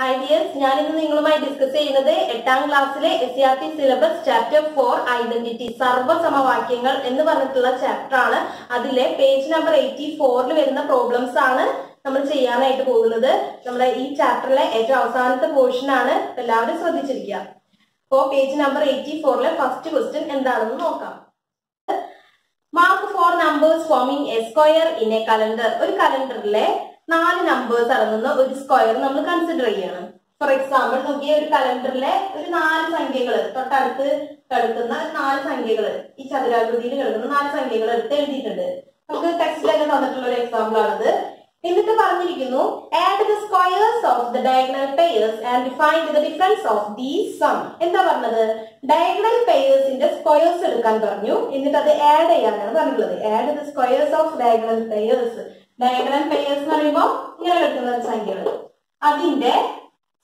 Hi dears ഞാൻ ഇന്ന് നിങ്ങളുമായി ഡിസ്കസ് ചെയ്യുന്നത് എട്ടാം ക്ലാസ്സിലെ S C R T syllabus chapter four identity സർവസമവാക്യങ്ങൾ എന്ന് പറഞ്ഞിട്ടുള്ള ചാപ്റ്റർ ആണ്. അതിലെ പേജ് നമ്പർ എയ്റ്റി ഫോറിൽ വരുന്ന പ്രോബ്ലംസ് ആണ് നമ്മൾ ചെയ്യാനായിട്ട് പോകുന്നത്. നമ്മുടെ ഈ ചാപ്റ്ററിലെ ഏറ്റവും അവസാനത്തെ പോർഷൻ ആണ്. എല്ലാവരും ശ്രദ്ധിച്ചിരിക്കുക. അപ്പോ പേജ് നമ്പർ എയ്റ്റി ഫോറിലെ ഫസ്റ്റ് ക്വസ്റ്റ്യൻ എന്താണെന്ന് നോക്കാം. Mark four numbers forming a square in a calendar ഒരു കലണ്ടറിലെ നാല് നമ്പേഴ്സ് അടങ്ങുന്ന ഒരു സ്ക്വയർ നമ്മൾ കൺസിഡർ ചെയ്യണം. ഫോർ എക്സാമ്പിൾ നോക്കിയ ഒരു കലണ്ടറിലെ ഒരു നാല് സംഖ്യകൾ തൊട്ടടുത്ത് കിടക്കുന്ന നാല് സംഖ്യകൾ ഈ ചതുരാകൃതിയിൽ കിടക്കുന്ന നാല് സംഖ്യകൾ എടുത്ത് എഴുതിയിട്ടുണ്ട്. നമുക്ക് ടെക്സ്റ്റിലൊക്കെ തന്നിട്ടുള്ള ഒരു എക്സാമ്പിൾ ആണത്. എന്നിട്ട് പറഞ്ഞിരിക്കുന്നു add the squares of the diagonal pairs and define the difference of the sum എന്താ പറഞ്ഞത്? ഡയഗണൽ പെയേഴ്സിന്റെ സ്ക്വയേഴ്സ് എടുക്കാൻ പറഞ്ഞു. എന്നിട്ട് അത് ആഡ് ചെയ്യാനാണ് പറഞ്ഞിട്ടുള്ളത്. Add the squares of diagonal pairs diagonal pairs എന്ന് പറയുമ്പോൾ ഇങ്ങനെ കിട്ടുന്ന സംഖ്യകൾ അതിന്റെ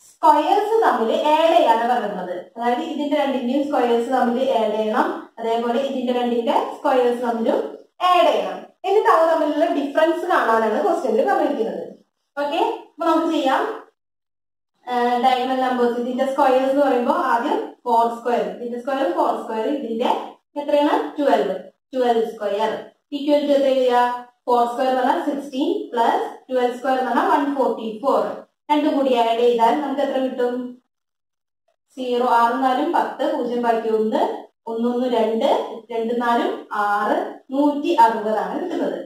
സ്ക്വയേഴ്സ് തമ്മിൽ ആഡ് ചെയ്യാനാണ് പറയുന്നത്. അതായത് ഇതിന്റെ രണ്ടിന്റെയും സ്ക്വയേഴ്സ് തമ്മിൽ ആഡ് ചെയ്യണം. അതേപോലെ ഇതിന്റെ രണ്ടിന്റെ സ്ക്വയേഴ്സ് തമ്മിലും ആഡ് ചെയ്യണം. എന്നിട്ട് അവ തമ്മിലുള്ള ഡിഫറൻസ് കാണാനാണ് ക്വസ്റ്റ്യനിൽ പറഞ്ഞിരിക്കുന്നത്. ഓക്കെ അപ്പൊ നമുക്ക് ചെയ്യാം. ഡയഗണൽ നമ്പേഴ്സ് ഇതിന്റെ സ്ക്വയേഴ്സ് എന്ന് പറയുമ്പോൾ ആദ്യം ഫോർ സ്ക്വയർ ഇതിന്റെ സ്ക്വയർ ഫോർ സ്ക്വയർ ഇതിന്റെ എത്രയാണ്? Twelve twelve square equal to എത്ര വരിക ഫോർ സ്ക്വയർ എന്ന് പറഞ്ഞാൽ സിക്സ്റ്റീൻ പ്ലസ് ട്വൽവ് സ്ക്വയർ എന്ന് പറഞ്ഞാൽ വൺ ഫോർട്ടി ഫോർ രണ്ടും കൂടി ആഡ് ചെയ്താൽ നമുക്ക് എത്ര കിട്ടും? സീറോ ആറ് നാലും പത്ത് പൂജ്യം ബാക്കി ഒന്ന് ഒന്നൊന്ന് രണ്ട് രണ്ട് നാലും ആറ് നൂറ്റി അറുപതാണ് കിട്ടുന്നത്.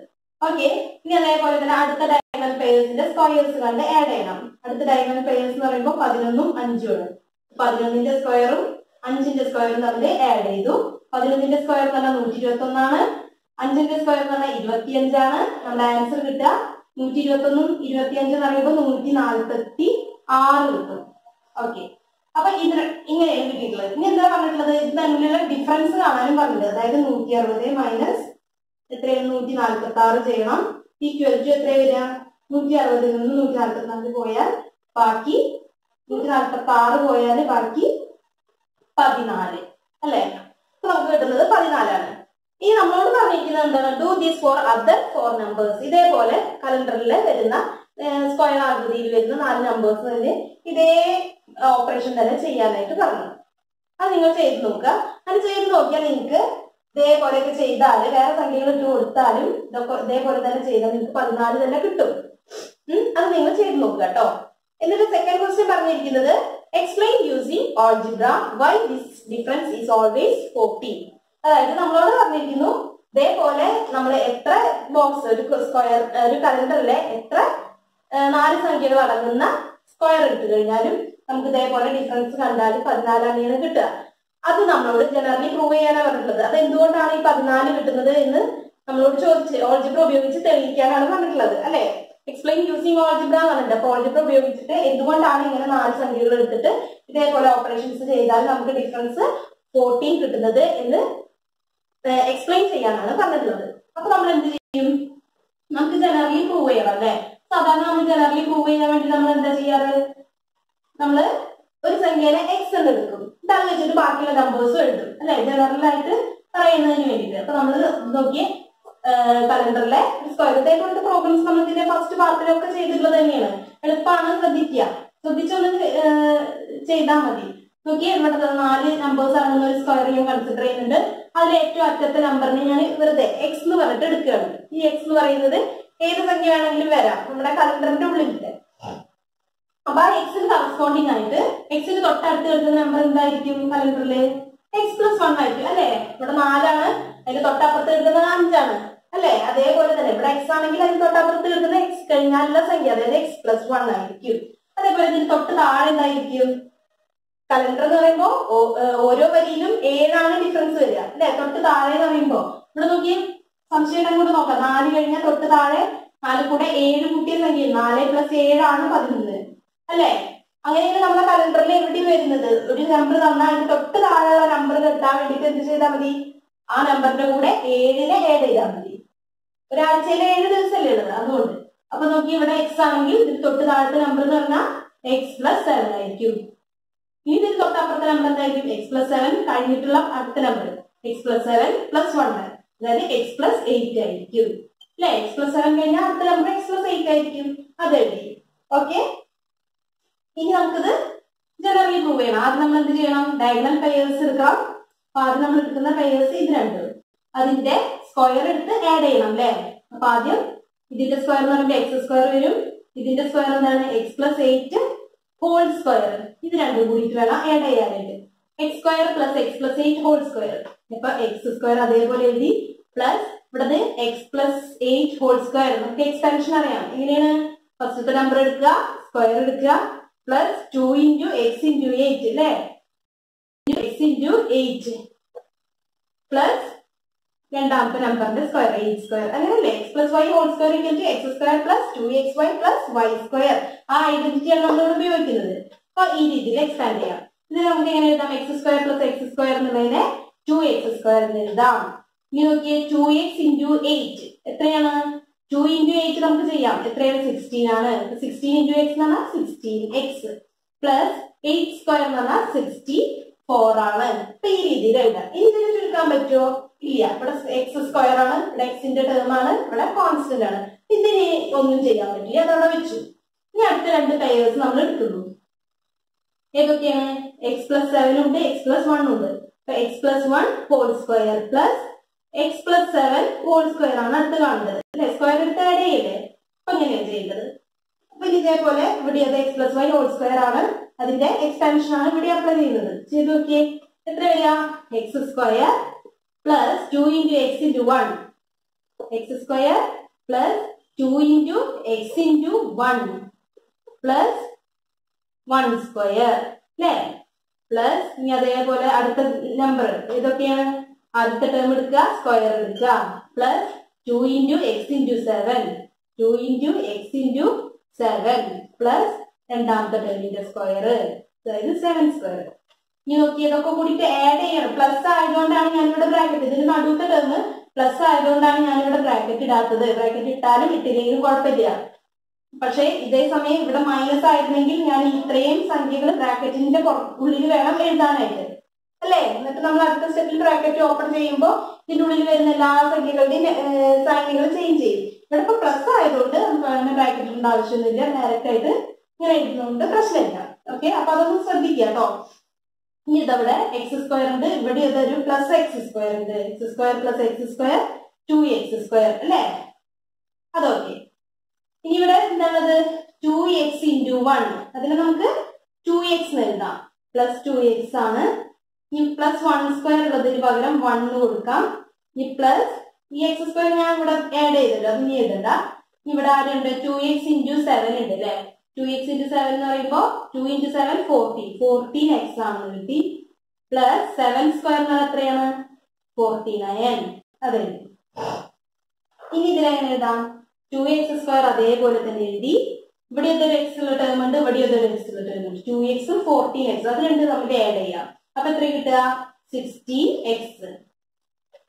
ഓക്കെ ഇനി അതേപോലെ തന്നെ അടുത്ത ഡയഗണൽ പേയേഴ്സിന്റെ സ്ക്വയേഴ്സ് കണ്ട് ആഡ് ചെയ്യണം. അടുത്ത ഡയഗണൽ പേയേഴ്സ് എന്ന് പറയുമ്പോൾ പതിനൊന്നും അഞ്ചുമാണ് പതിനൊന്നിന്റെ സ്ക്വയറും അഞ്ചിന്റെ സ്ക്വയറും തമ്മിൽ ആഡ് ചെയ്തു. പതിനൊന്നിന്റെ സ്ക്വയർ എന്ന് പറഞ്ഞാൽ നൂറ്റി ഇരുപത്തി ഒന്നാണ് അഞ്ചിന്റെ സ്ക്വയർ എന്ന് പറഞ്ഞാൽ ഇരുപത്തിയഞ്ചാണ്. നമ്മുടെ ആൻസർ കിട്ടുക. നൂറ്റി ഇരുപത്തി ഒന്നും ഇരുപത്തിയഞ്ച് എന്ന് പറയുമ്പോൾ നൂറ്റി നാൽപ്പത്തി ആറ് കിട്ടും. ഓക്കെ അപ്പൊ ഇത് ഇങ്ങനെയാണ് കിട്ടിയിട്ടുള്ളത്. ഇനി എന്താ പറഞ്ഞിട്ടുള്ളത്? ഇത് തമ്മിലുള്ള ഡിഫറൻസ് കാണാനും പറഞ്ഞിട്ടുണ്ട്. അതായത് നൂറ്റി അറുപത് മൈനസ് എത്രയാണ്? നൂറ്റി നാൽപ്പത്തി ആറ് ചെയ്യണം. ഈക്വൽ ടു എത്ര വരിക? നൂറ്റി അറുപതിൽ നിന്ന് നൂറ്റി നാൽപ്പത്തി നാല് പോയാൽ ബാക്കി നൂറ്റി നാൽപ്പത്തി ആറ് പോയാൽ ബാക്കി പതിനാല്. അല്ലേ? അപ്പൊ നമുക്ക് കിട്ടുന്നത് പതിനാലാണ്. ഈ നമ്മളോട് പറഞ്ഞിരിക്കുന്നത് എന്താണ്? Do these four other four numbers ഇതേപോലെ കലണ്ടറിൽ വരുന്ന സ്ക്വയർ ആകൃതിയിൽ വരുന്ന നാല് നമ്പേഴ്സ് തന്നെ ഇതേ ഓപ്പറേഷൻ തന്നെ ചെയ്യാനായിട്ട് പറഞ്ഞു. അത് നിങ്ങൾ ചെയ്ത് നോക്കുക. അത് ചെയ്ത് നോക്കിയാൽ നിങ്ങൾക്ക് ഇതേപോലെയൊക്കെ ചെയ്താൽ വേറെ സംഖ്യകൾ ഇട്ട് കൊടുത്താലും ഇതൊക്കെ ഇതേപോലെ തന്നെ ചെയ്താൽ നിങ്ങൾക്ക് പതിനാല് തന്നെ കിട്ടും. അത് നിങ്ങൾ ചെയ്ത് നോക്കുക കേട്ടോ. എന്നിട്ട് സെക്കൻഡ് ക്വസ്റ്റ്യൻ പറഞ്ഞിരിക്കുന്നത് explain using algebra why this difference is always fourteen അതായത് നമ്മളോട് പറഞ്ഞിരിക്കുന്നു ഇതേപോലെ നമ്മൾ എത്ര ബോക്സ് ഒരു സ്ക്വയർ ഒരു കലണ്ടറിലെ എത്ര നാല് സംഖ്യകൾ അടങ്ങുന്ന സ്ക്വയർ ഇട്ട് കഴിഞ്ഞാലും നമുക്ക് ഇതേപോലെ ഡിഫറൻസ് കണ്ടാൽ പതിനാലാണ് കിട്ടുക. അത് നമ്മളോട് ജനറലി പ്രൂവ് ചെയ്യാനാണ് പറഞ്ഞിട്ടുള്ളത്. അത് എന്തുകൊണ്ടാണ് ഈ പതിനാല് കിട്ടുന്നത് എന്ന് നമ്മളോട് ചോദിച്ച് ഓൾജിബ്ര ഉപയോഗിച്ച് തെളിയിക്കാനാണ് പറഞ്ഞിട്ടുള്ളത് അല്ലെ? എക്സ്പ്ലെയിൻ യൂസിങ് ഓൾജിബ്ര പറഞ്ഞിട്ട് അപ്പൊ ഓൾജിബ്ര ഉപയോഗിച്ചിട്ട് എന്തുകൊണ്ടാണ് ഇങ്ങനെ നാല് സംഖ്യകൾ എടുത്തിട്ട് ഇതേപോലെ ഓപ്പറേഷൻസ് ചെയ്താൽ നമുക്ക് ഡിഫറൻസ് ഫോർട്ടീൻ കിട്ടുന്നത് എന്ന് എക്സ്പ്ലെയിൻ ചെയ്യാനാണ് പറഞ്ഞിട്ടുള്ളത്. അപ്പൊ നമ്മൾ എന്ത് ചെയ്യും? നമുക്ക് ജനറലി പ്രൂവ് ചെയ്യണം അല്ലെ? സാധാരണ നമ്മൾ ജനറലി പ്രൂവ് ചെയ്യാൻ വേണ്ടി നമ്മൾ എന്താ ചെയ്യാറ് നമ്മൾ ഒരു സംഖ്യനെ എക്സ് എന്ന് എടുക്കും. ഇതാണ് വെച്ചിട്ട് ബാക്കിയുള്ള നമ്പേഴ്സും എഴുതും അല്ലെ? ജനറൽ ആയിട്ട് പറയുന്നതിന് വേണ്ടിയിട്ട്. അപ്പൊ നമ്മൾ നോക്കിയ കലണ്ടറിലെ സ്ക്വയർ പോലത്തെ പ്രോബ്ലംസ് നമ്മൾ ഇതിന്റെ ഫസ്റ്റ് പാർട്ടിലൊക്കെ ചെയ്തിട്ടുള്ളത് തന്നെയാണ്. എളുപ്പമാണ് ശ്രദ്ധിക്കുക. ശ്രദ്ധിച്ചൊന്ന് ചെയ്താൽ മതി. നോക്കിയേ ഇവിടെ നാല് നമ്പേഴ്സ് അടങ്ങുന്ന ഒരു സ്ക്വയർ ഞാൻ കൺസിഡർ ചെയ്യുന്നുണ്ട് അതിൽ ഏറ്റവും അറ്റത്തെ നമ്പറിനെ ഞാൻ വെറുതെ എക്സ് എന്ന് പറഞ്ഞിട്ട് എടുക്കുകയാണ്. ഈ എക്സ് എന്ന് പറയുന്നത് ഏത് സംഖ്യ വേണമെങ്കിലും വരാം. നമ്മുടെ കലണ്ടറിന്റെ ഉള്ളിലിട്ട്. അപ്പൊ ആ എക്സിന് കറസ്പോണ്ടിങ് ആയിട്ട് എക്സിന് തൊട്ടടുത്ത് കിടക്കുന്ന നമ്പർ എന്തായിരിക്കും കലണ്ടറിൽ? എക്സ് പ്ലസ് വൺ ആയിരിക്കും അല്ലെ? ഇവിടെ നാലാണ് അതിന്റെ തൊട്ടപ്പുറത്ത് കിടക്കുന്നത് അഞ്ചാണ് അല്ലെ? അതേപോലെ തന്നെ ഇവിടെ എക്സ് ആണെങ്കിൽ അതിന് തൊട്ടപ്പുറത്ത് കിടക്കുന്ന എക്സ് കഴിഞ്ഞാലുള്ള സംഖ്യ അതായത് എക്സ് പ്ലസ് വൺ ആയിരിക്കും. അതേപോലെ ഇതിന് തൊട്ട് താഴെ എന്തായിരിക്കും? കലണ്ടർ എന്ന് പറയുമ്പോ ഓരോ വരിയിലും ഏഴാണ് ഡിഫറൻസ് വരിക. അല്ലെ? തൊട്ട് താഴെ എന്ന് പറയുമ്പോ ഇവിടെ നോക്കി സംശയം കൂടെ നോക്കാം. നാല് കഴിഞ്ഞാൽ തൊട്ട് താഴെ നാല് കൂടെ ഏഴ് കൂട്ടിയ സംഖ്യ നാല് പ്ലസ് ഏഴാണ് പതിനൊന്ന്. അല്ലെ? അങ്ങനെയാണ് നമ്മുടെ കലണ്ടറിൽ എവിടെയും വരുന്നത്. ഒരു നമ്പർ തന്നാൽ തൊട്ട് താഴെയുള്ള നമ്പർ കിട്ടാൻ വേണ്ടിട്ട് എന്ത് ചെയ്താൽ മതി? ആ നമ്പറിന്റെ കൂടെ ഏഴിനെ ഏഡ് ചെയ്താൽ മതി. ഒരാഴ്ചയിലെ ഏഴ് ദിവസമല്ലേ ഉള്ളത്? അതുകൊണ്ട്. അപ്പൊ നോക്കി ഇവിടെ എക്സ് ആണെങ്കിൽ തൊട്ട് താഴത്തെ നമ്പർ എന്ന് പറഞ്ഞാൽ എക്സ് പ്ലസ് സെവൻ ആയിരിക്കും. ഇനി തൊട്ടപ്പുറത്തെ നമ്പർ എന്തായിരിക്കും? എക്സ് പ്ലസ് സെവൻ കഴിഞ്ഞിട്ടുള്ള അടുത്ത number x plus seven plus one അതായത് എക്സ് പ്ലസ് എയ്റ്റ് ആയിരിക്കും. അല്ലെ എക്സ് പ്ലസ് സെവൻ കഴിഞ്ഞാൽ അടുത്ത നമ്പർ എക്സ് പ്ലസ് എയ്റ്റ് ആയിരിക്കും. അത് ഓക്കെ ഇനി നമുക്കിത് ജനറലി പ്രൂവ് ചെയ്യണം. ആദ്യം നമ്മൾ എന്ത് ചെയ്യണം? ഡയഗണൽ പെയേഴ്സ് എടുക്കാം അപ്പൊ ആദ്യം നമ്മൾ എടുക്കുന്ന പെയേഴ്സ് ഇത് രണ്ട്. അതിന്റെ സ്ക്വയർ എടുത്ത് ആഡ് ചെയ്യണം അല്ലെ അപ്പൊ ആദ്യം ഇതിന്റെ സ്ക്വയർ എന്ന് പറയുമ്പോൾ എക്സ് സ്ക്വയർ വരും. ഇതിന്റെ സ്ക്വയർ എന്താണ്? X plus eight whole square ഇത് രണ്ടും കൂടിയിട്ട് വേണം ആഡ് ചെയ്യാനായിട്ട്. X square plus x plus eight whole square ഇപ്പൊ എക്സ് സ്ക്വയർ അതേപോലെ എഴുതി പ്ലസ് ഇവിടുന്ന് x plus eight whole square നമുക്ക് എക്സ്റ്റൻഷൻ അറിയാം. എങ്ങനെയാണ്? ഫസ്റ്റത്തെ നമ്പർ എടുക്കുക സ്ക്വയർ എടുക്കുക plus two into x into eight അല്ലേ? എക്സ് ഇന്റു എയ്റ്റ് പ്ലസ് രണ്ടാമത്തെ നമ്പറിന്റെ സ്ക്വയർ എയ്റ്റ് സ്ക്വയർ അങ്ങനെയല്ലേ x plus y whole square equal to x square plus two x y plus y square ആ ഐഡന്റിറ്റിയാണ് നമ്മൾ ഇവിടെ ഉപയോഗിക്കുന്നത്. അപ്പൊ ഈ രീതിയിൽ എക്സ്പാൻഡ് ചെയ്യാം. ഇതിന് നമുക്ക് എങ്ങനെ എഴുതാം? X square plus x square എന്നുള്ളതിനെ ടു എക്സ് സ്ക്വയർ എന്ന് എഴുതാം. ഇനി നോക്കിയേ ടു എക്സ് ഇന്റു എയ്റ്റ് എത്രയാണ്? ടു ഇന്റു എയ്റ്റ് നമുക്ക് ചെയ്യാം. എത്രയാണ്? സിക്സ്റ്റീൻ ആണ്. സിക്സ്റ്റീൻ ഇന്റു എക്സ് എന്ന് പറഞ്ഞാൽ sixteen x plus eight square എന്ന് പറഞ്ഞാൽ സിക്സ്റ്റി ഫോർ ആണ്. അപ്പൊ ഈ രീതിയിൽ എഴുതാം. ഇനി ഇതിന് ചുരുക്കാൻ പറ്റുമോ? ഇല്ല. ഇവിടെ എക്സ് സ്ക്വയർ ആണ്. ഇവിടെ എക്സിന്റെ ടേം ആണ്. ഇവിടെ കോൺസ്റ്റന്റ് ആണ്. ഇതിന് ഒന്നും ചെയ്യാൻ പറ്റില്ല. അതവിടെ വെച്ചു. ഇനി അടുത്ത രണ്ട് ടയേഴ്സ് നമ്മൾ എടുക്കുന്നു. ഏതൊക്കെയാണ്? എക്സ് പ്ലസ് സെവൻ ഉണ്ട് എക്സ് പ്ലസ് വൺ ഉണ്ട്. അപ്പൊ x plus one whole square plus x plus seven whole square ആണ് അടുത്ത് കാണുന്നത്. അല്ലെ? സ്ക്വയർ എടുത്ത് ആഡ് ചെയ്യല്ലേ? അപ്പൊ എങ്ങനെയാണ് ചെയ്യേണ്ടത്. അപ്പൊ ഇതേപോലെ ഇവിടെ അത് x plus y whole square ആണ്. അതിന്റെ എക്സ്പാൻഷൻ ആണ് ഇവിടെ അപ്ലൈ ചെയ്യുന്നത്. ചെയ്ത് നോക്കിയേ. എത്ര വരിക? X square plus two into x into one x square plus two into x into one plus one square അല്ലേ പ്ലസ് ഇനി അതേപോലെ അടുത്ത നമ്പർ ഇതൊക്കെയാണ് അടുത്ത ടേം എടുക്കുക സ്ക്വയർ എടുക്കുക plus two into x into seven two into x into seven plus രണ്ടാമത്തെ ടേമിന്റെ സ്ക്വയർ അതായത് സെവൻ സ്ക്വയർ ഇനി നോക്കി ഇതൊക്കെ കൂടിയിട്ട് ആഡ് ചെയ്യണം. പ്ലസ് ആയതുകൊണ്ടാണ് ഞാനിവിടെ ബ്രാക്കറ്റ് ഇതിന് നടുവത്തെ ടേം പ്ലസ് ആയതുകൊണ്ടാണ് ഞാനിവിടെ ബ്രാക്കറ്റ് ഇടാത്തത്. ബ്രാക്കറ്റ് ഇട്ടാലും ഇട്ടില്ലെങ്കിലും കുഴപ്പമില്ല. പക്ഷേ ഇതേ സമയം ഇവിടെ മൈനസ് ആയിരുന്നെങ്കിൽ ഞാൻ ഇത്രയും സംഖ്യകൾ ബ്രാക്കറ്റിന്റെ ഉള്ളിൽ വേണം എഴുതാനായിട്ട്. അല്ലേ? എന്നിട്ട് നമ്മൾ അടുത്ത സ്റ്റെപ്പിൽ ബ്രാക്കറ്റ് ഓപ്പൺ ചെയ്യുമ്പോൾ ഇതിന്റെ ഉള്ളിൽ വരുന്ന എല്ലാ സംഖ്യകളുടെയും സംഖ്യകൾ ചേഞ്ച് ചെയ്യും. ഇവിടെ ഇപ്പൊ പ്ലസ് ആയതുകൊണ്ട് നമുക്ക് അങ്ങനെ ബ്രാക്കറ്റ് ഇടേണ്ട ആവശ്യമൊന്നുമില്ല. ഡയറക്റ്റ് ആയിട്ട് ഇങ്ങനെ എഴുതുന്നതുകൊണ്ട് പ്രശ്നമില്ല. ഓക്കെ അപ്പൊ അതൊന്ന് ശ്രദ്ധിക്കുക കേട്ടോ ഇനി ഇതവിടെ എക്സ് സ്ക്വയർ ഉണ്ട്. ഇവിടെ ഇതൊരു പ്ലസ് എക്സ് സ്ക്വയർ ഉണ്ട്. X square plus x square two x square അല്ലേ? അതോക്കെ ഇനി ഇവിടെ എന്താണത്? ടു എക്സ് ഇന്റു വൺ അതിന് നമുക്ക് ടു എക്സ് എഴുതാം. പ്ലസ് ടു എക്സ് ആണ്. ഇനി പ്ലസ് വൺ സ്ക്വയർ ഉള്ളതിന് പകരം വൺ കൊടുക്കാം. ഇനി പ്ലസ് ഈ എക്സ് സ്ക്വയർ ഞാൻ ഇവിടെ ആഡ് ചെയ്തിട്ടുണ്ട് അത് ഇനി എഴുതണ്ട. ഇവിടെ ആരുണ്ട്? ടു എക്സ് ഇന്റു സെവൻ ഉണ്ട് അല്ലേ? ടു എക്സ് ഇന്റു സെവൻ എന്ന് പറയുമ്പോൾ two into seven fourteen fourteen x ആണെന്ന് കിട്ടി. പ്ലസ് സെവൻ സ്ക്വയർ എന്ന് എത്രയാണ്? ഫോർട്ടി നയൻ അതെ. ഇനി ഇതിലെങ്ങനെ എഴുതാം? ടു എക്സ് സ്ക്വയർ അതേപോലെ തന്നെ എഴുതി. ഇവിടെ എന്തൊരു എക്സ് ഉള്ള ടേം ഉണ്ട് ഇവിടെ എന്തൊരു എക്സ് ഉള്ള ടേം ഉണ്ട്. ടു എക്സും ഫോർട്ടീൻ എക്സ് അത് രണ്ട് നമ്മൾ ആഡ് ചെയ്യാം. അപ്പൊ എത്ര കിട്ടുക? സിക്സ്റ്റീൻ എക്സ്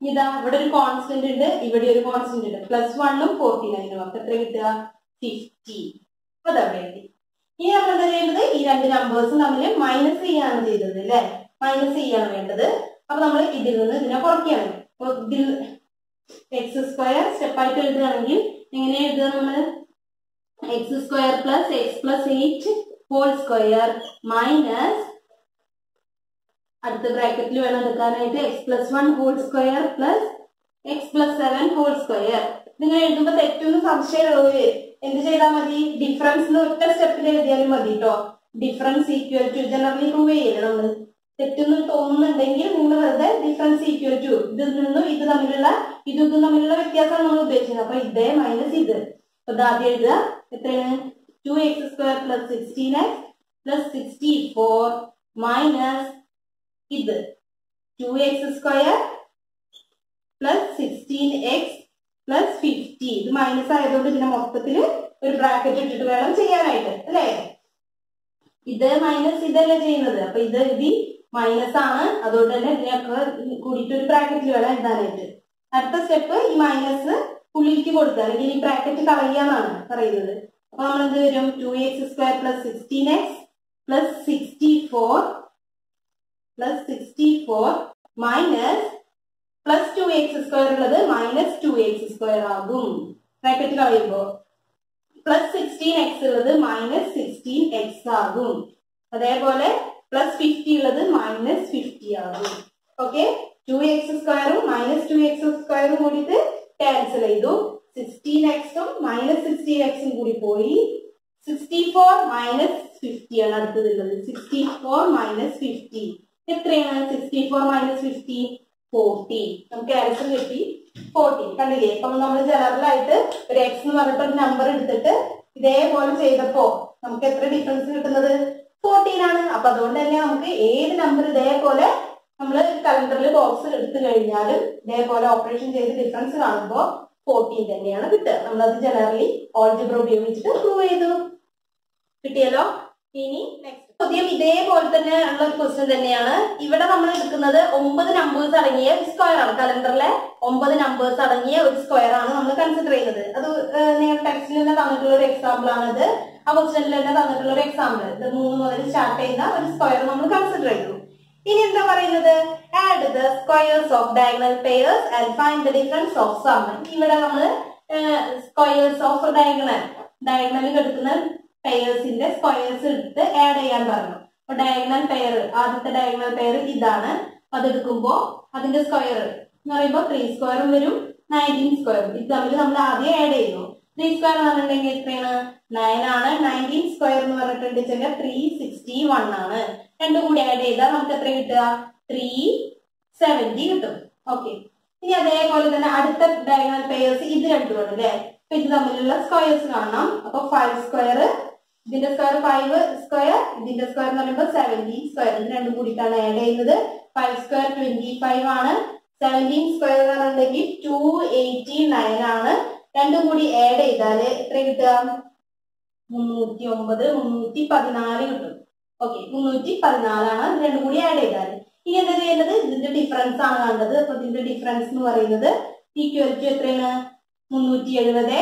ഇതാ ഇവിടെ ഒരു കോൺസ്റ്റന്റ് ഉണ്ട് ഇവിടെ ഒരു കോൺസ്റ്റന്റ് ഉണ്ട്. പ്ലസ് വണ്ണും ഫോർട്ടീൻ അതിനും അപ്പൊ എത്ര കിട്ടുക? ഫിഫ്റ്റി അതവിടെ എഴുതി ഇനി നമ്മൾ എന്താ ചെയ്യുന്നത് ഈ രണ്ട് നമ്പേഴ്സും തമ്മിൽ മൈനസ് ചെയ്യാണ് ചെയ്തത് അല്ലെ? മൈനസ് ചെയ്യാണ് വേണ്ടത്. അപ്പൊ നമ്മൾ ഇതിൽ നിന്ന് ഇതിനെ കുറയ്ക്കുകയാണ്. ഇതിൽ എക്സ് സ്ക്വയർ സ്റ്റെപ്പായിട്ട് എഴുതുകയാണെങ്കിൽ എങ്ങനെ എഴുതുക നമ്മൾ x square plus x plus eight whole square minus അടുത്ത ബ്രാക്കറ്റിൽ വേണം എടുക്കാനായിട്ട് x plus one whole square plus x plus seven whole square ഇതിങ്ങനെ എഴുതുമ്പോൾ തെറ്റൊന്നും സംശയമുള്ളവര് എന്ത് ചെയ്താൽ മതി? ഡിഫറൻസ് ഒറ്റ സ്റ്റെപ്പിൽ എഴുതിയാലും മതി കേട്ടോ difference equal to generally prove ചെയ്യില്ല നമ്മൾ തെറ്റൊന്നും തോന്നുന്നുണ്ടെങ്കിൽ നിങ്ങൾ വെറുതെ ഡിഫറൻസ് ഈക്വൽ ടു ഇതിൽ നിന്നും ഇത് തമ്മിലുള്ള ഇതും തമ്മിലുള്ള വ്യത്യാസമാണ് നമ്മൾ ഉദ്ദേശിക്കുന്നത്. അപ്പൊ ഇതേ മൈനസ് ഇത്. അപ്പൊ ആദ്യം എഴുതുക. എത്രയാണ്? Two x square plus sixteen x plus sixty four minus ഇത്. Two x square plus sixteen x plus fifty ഇത് മൈനസ് ആയതുകൊണ്ട് ഇതിനെ മൊത്തത്തിൽ ഒരു ബ്രാക്കറ്റ് ഇട്ടിട്ട് വേണം ചെയ്യാനായിട്ട്. അല്ലേ? ഇത് മൈനസ് ഇതല്ലേ ചെയ്യുന്നത്. അപ്പൊ ഇത് ഇത് മൈനസ് ആണ്. അതുകൊണ്ട് തന്നെ ഇതിനൊക്കെ കൂടിയിട്ട് ഒരു ബ്രാക്കറ്റ് വേണം എഴുതാനായിട്ട്. അടുത്ത സ്റ്റെപ്പ് ഈ മൈനസ് ഉള്ളിലേക്ക് കൊടുക്കുക. അല്ലെങ്കിൽ ഈ ബ്രാക്കറ്റ് കളയാന്നാണ് പറയുന്നത്. അപ്പൊ നമ്മൾ എന്ത് വരും? Two x square plus sixteen x plus sixty four plus sixty four minus plus two x square ഉള്ളത് മൈനസ് ടു എക്സ് സ്ക്വയർ ആകും ബ്രാക്കറ്റ് കളയുമ്പോൾ പ്ലസ് സിക്സ്റ്റീൻ എക്സ് ഉള്ളത് മൈനസ് സിക്സ്റ്റീൻ എക്സ് ആകും അതേപോലെ പ്ലസ് ഫിഫ്റ്റി ഉള്ളത് മൈനസ് ഫിഫ്റ്റി ആകും okay two X സ്ക്വയറും minus two X സ്ക്വയറും കൂടിയിട്ട് ക്യാൻസൽ ചെയ്തു സിക്സ്റ്റീൻ എക്സും മൈനസ് സിക്സ്റ്റീൻ എക്സും കൂടി പോയി സിക്സ്റ്റി ഫോർ മൈനസ് ഫിഫ്റ്റി ആണ് അടുത്തതുള്ളത് സിക്സ്റ്റി ഫോർ മൈനസ് ഫിഫ്റ്റി എത്രയാണ് sixty four minus fifty forty നമുക്ക് ആൻസർ കിട്ടി ഫോർട്ടി കണ്ടില്ലേ? അപ്പൊ നമ്മൾ ജനറൽ ആയിട്ട് ഒരു എക്സ് എന്ന് പറഞ്ഞിട്ട് ഒരു നമ്പർ എടുത്തിട്ട് ഇതേപോലെ ചെയ്തപ്പോ നമുക്ക് എത്ര ഡിഫറൻസ് കിട്ടുന്നത്? ഫോർട്ടീൻ ആണ്. അപ്പൊ അതുകൊണ്ട് തന്നെ നമുക്ക് ഏത് നമ്പർ ഇതേപോലെ നമ്മൾ കലണ്ടറിൽ ബോക്സ് എടുത്തു കഴിഞ്ഞാലും ഇതേപോലെ ഓപ്പറേഷൻ ചെയ്ത് ഡിഫറൻസ് കാണുമ്പോൾ ഫോർട്ടീൻ തന്നെയാണ് കിട്ടുക. നമ്മളത് ജനറലി ഓൾജിബ്ര ഉപയോഗിച്ചിട്ട് പ്രൂവ് ചെയ്തു. കിട്ടിയല്ലോ? ഇനി നെക്സ്റ്റ് ചോദ്യം ഇതേപോലെ തന്നെ ഉള്ള ക്വസ്റ്റ്യൻ തന്നെയാണ്. ഇവിടെ നമ്മൾ എടുക്കുന്നത് ഒമ്പത് നമ്പേഴ്സ് അടങ്ങിയ ഒരു സ്ക്വയർ ആണ്. കലണ്ടറിലെ ഒമ്പത് നമ്പേഴ്സ് അടങ്ങിയ ഒരു സ്ക്വയർ ആണ് നമ്മൾ കൺസിഡർ ചെയ്യുന്നത്. അത് നിങ്ങളുടെ ടെക്സ്റ്റിൽ തന്നെ തന്നിട്ടുള്ള ഒരു എക്സാമ്പിൾ ആണിത് ആ ക്വസ്റ്റ്യനിൽ തന്നെ തന്നിട്ടുള്ള ഒരു എക്സാമ്പിൾ ഇത് മൂന്ന് മുതൽ സ്റ്റാർട്ട് ചെയ്യുന്ന ഒരു സ്ക്വയർ നമ്മൾ കൺസിഡർ ചെയ്തു ഇനി എന്താ പറയുന്നത്? Add the squares of diagonal pairs and find the difference of sum ഇവിടെ നമ്മൾ സ്ക്വയേഴ്സ് ഓഫ് ഡയഗണൽ ഡയഗണലിൽ എടുക്കുന്ന പെയേഴ്സിന്റെ സ്ക്വയേഴ്സ് എടുത്ത് ആഡ് ചെയ്യാൻ പറഞ്ഞു. അപ്പൊ ഡയഗണൽ പെയർ ആദ്യത്തെ ഡയഗണൽ പെയർ ഇതാണ്. അതെടുക്കുമ്പോ അതിന്റെ സ്ക്വയർ എന്ന് പറയുമ്പോൾ ത്രീ സ്ക്വയറും വരും നയന്റീൻ സ്ക്വയറും ഇത് തമ്മിൽ നമ്മൾ ആദ്യം ആഡ് ചെയ്യുന്നു. ത്രീ സ്ക്വയർ എന്ന് പറഞ്ഞിട്ടുണ്ടെങ്കിൽ എത്രയാണ്? നയൻ ആണ്. നയന്റീൻ സ്ക്വയർ എന്ന് പറഞ്ഞിട്ടുണ്ടെങ്കിൽ ത്രീ സിക്സ്റ്റി വൺ ആണ്. രണ്ടും കൂടി ആഡ് ചെയ്താൽ നമുക്ക് എത്ര കിട്ടുക? ത്രീ സെവന്റി കിട്ടും. ഓക്കെ ഇനി അതേപോലെ തന്നെ അടുത്ത ഡയഗണൽ പെയേഴ്സ് ഇത് രണ്ടുമാണ് അല്ലേ അപ്പൊ ഇത് തമ്മിലുള്ള സ്ക്വയേഴ്സ് കാണണം. അപ്പൊ ഫൈവ് സ്ക്വയർ ഇതിന്റെ സ്ക്വയർ ഫൈവ് സ്ക്വയർ ഇതിന്റെ സ്ക്വയർ എന്ന് പറയുമ്പോൾ സെവന്റീൻ സ്ക്വയർ ഇത് രണ്ടും കൂടിയിട്ടാണ് ആഡ് ചെയ്യുന്നത്. ഫൈവ് സ്ക്വയർ ട്വന്റി ഫൈവ് ആണ്. സെവന്റീൻ സ്ക്വയർ എന്ന് പറഞ്ഞിട്ടുണ്ടെങ്കിൽ ടു എയ്റ്റി നയൻ ആണ്. രണ്ടും കൂടി ആഡ് ചെയ്താൽ എത്ര കിട്ടുക? മുന്നൂറ്റി ഒമ്പത് മുന്നൂറ്റി പതിനാല് കിട്ടും. ഓക്കെ മുന്നൂറ്റി പതിനാലാണ് ഇത് രണ്ടും കൂടി ആഡ് ചെയ്താൽ ഇനി എന്താ ചെയ്യേണ്ടത്? ഇതിന്റെ ഡിഫറൻസ് ആണ് കണ്ടത് അപ്പൊ ഇതിന്റെ ഡിഫറൻസ് എന്ന് പറയുന്നത് ഈക്വൽ ടു എത്രയാണ്? മുന്നൂറ്റി എഴുപത്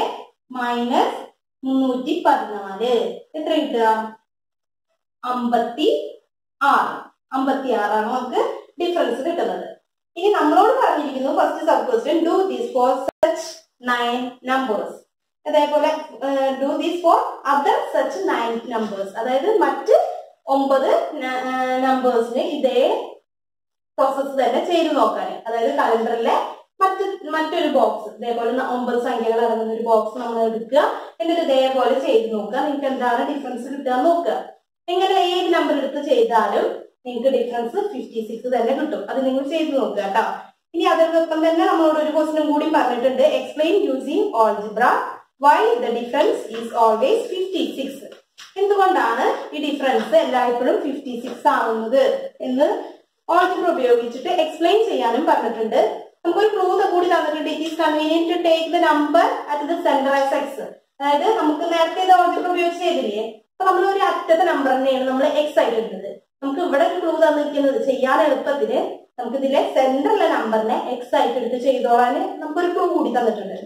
മൈനസ് മുന്നൂറ്റി പതിനാല് എത്ര കിട്ടുക? അമ്പത്തി ആറ് അമ്പത്തി ആറാണ് നമുക്ക് ഡിഫറൻസ് കിട്ടുന്നത്. ഇനി നമ്മളോട് പറഞ്ഞിരിക്കുന്നു first sub question do these four such nine numbers അതേപോലെ do these four other such nine numbers അതായത് മറ്റ് ഒമ്പത് നമ്പേഴ്സിന് ഇതേ പ്രോസസ്സ് തന്നെ ചെയ്തു നോക്കാൻ അതായത് കലണ്ടറിലെ മറ്റ് മറ്റൊരു ബോക്സ് ഇതേപോലെ ഒമ്പത് സംഖ്യകൾ അടങ്ങുന്ന ഒരു ബോക്സ് നമ്മൾ എടുക്കുക. എന്നിട്ട് ഇതേപോലെ ചെയ്ത് നോക്കുക. നിങ്ങൾക്ക് എന്താണ് ഡിഫറൻസ് കിട്ടുക നോക്കുക. നിങ്ങൾ ഏത് നമ്പർ എടുത്ത് ചെയ്താലും നിങ്ങൾക്ക് ഡിഫറൻസ് ഫിഫ്റ്റി സിക്സ് തന്നെ കിട്ടും. അത് നിങ്ങൾ ചെയ്ത് നോക്കുക കേട്ടോ. ഇനി അതോടൊപ്പം തന്നെ നമ്മളോട് ഒരു ക്വസ്റ്റനും കൂടി പറഞ്ഞിട്ടുണ്ട്. Explain using algebra why the difference is always fifty six എന്തുകൊണ്ടാണ് ഈ ഡിഫറൻസ് എല്ലായ്പ്പോഴും ഫിഫ്റ്റി സിക്സ് ആവുന്നത് എന്ന് ഓൾജിബ്ര ഉപയോഗിച്ചിട്ട് എക്സ്പ്ലെയിൻ ചെയ്യാനും പറഞ്ഞിട്ടുണ്ട്. നമുക്കൊരു പ്രൂഫ് കൂടി തന്നിട്ടുണ്ട്. It is convenient to take the number at the centre as x അതായത് നമുക്ക് നേരത്തെ ഓൾജിബ്ര ഉപയോഗിച്ച് ചെയ്തില്ലേ? അപ്പൊ നമ്മൾ ഒരു അറ്റത്തെ നമ്പർ തന്നെയാണ് നമ്മൾ എക്സ് ആയിട്ട് എടുത്തത് നമുക്ക് ഇവിടെ ഒരു ക്ലൂ തന്നിരിക്കുന്നത് ചെയ്യാൻ എളുപ്പത്തിന് നമുക്ക് ഇതിലെ സെന്ററിലെ നമ്പറിനെ എക്സ് ആയിട്ട് എടുത്ത് ചെയ്തോളാന് നമുക്കൊരു ക്ലൂ കൂടി തന്നിട്ടുണ്ട്.